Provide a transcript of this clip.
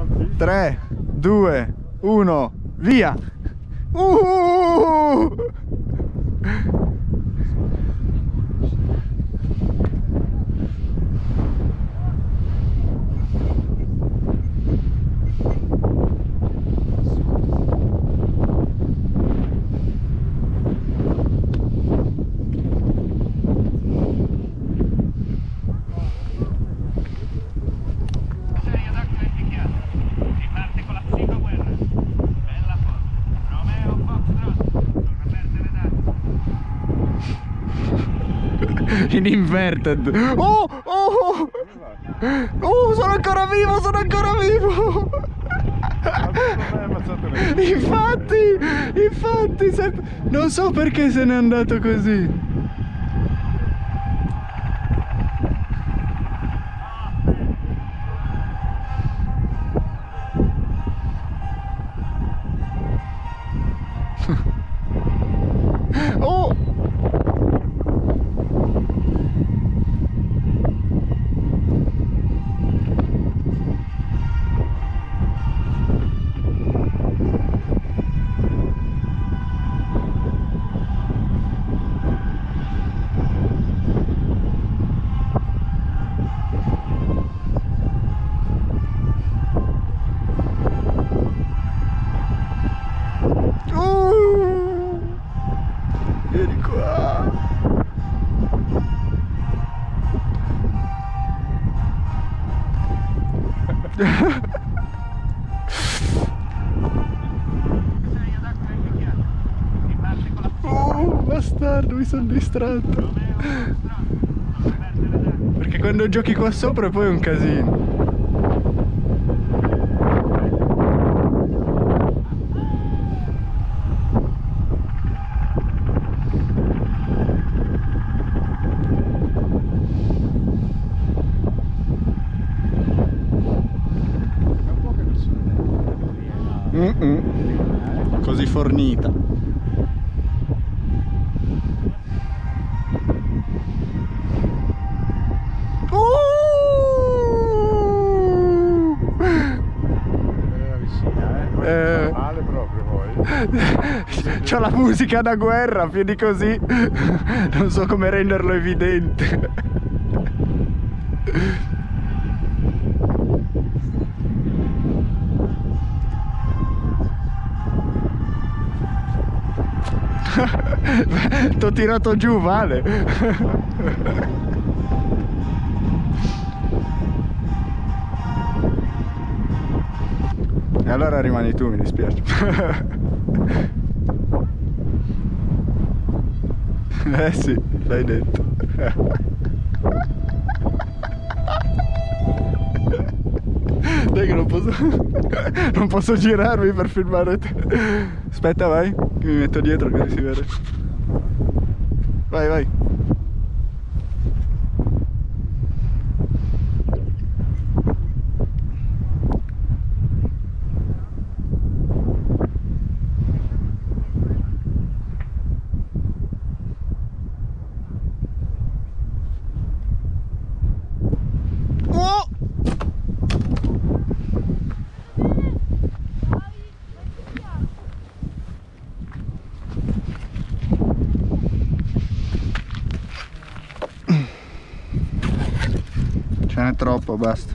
Pronti? 3, 2, 1, via! Uh! In inverted! Oh! Oh! Oh, sono ancora vivo, sono ancora vivo! Infatti, infatti, non so perché se n'è andato così. Oh, bastardo, mi sono distratto. Perché quando giochi qua sopra poi è un casino. È un po' che non neanche Mm-mm. Così fornita. Uh! Vicina, eh? Poi Eh. fa male proprio poi. C'ho la musica da guerra, più di così. Non so come renderlo evidente. T'ho tirato giù, vale. E allora rimani tu, mi dispiace. eh sì, l'hai detto. Dai che non posso... non posso girarmi per filmare te. Aspetta, vai, che mi metto dietro così si vede. Vai, vai. Oh! Ce n'è troppo, basta.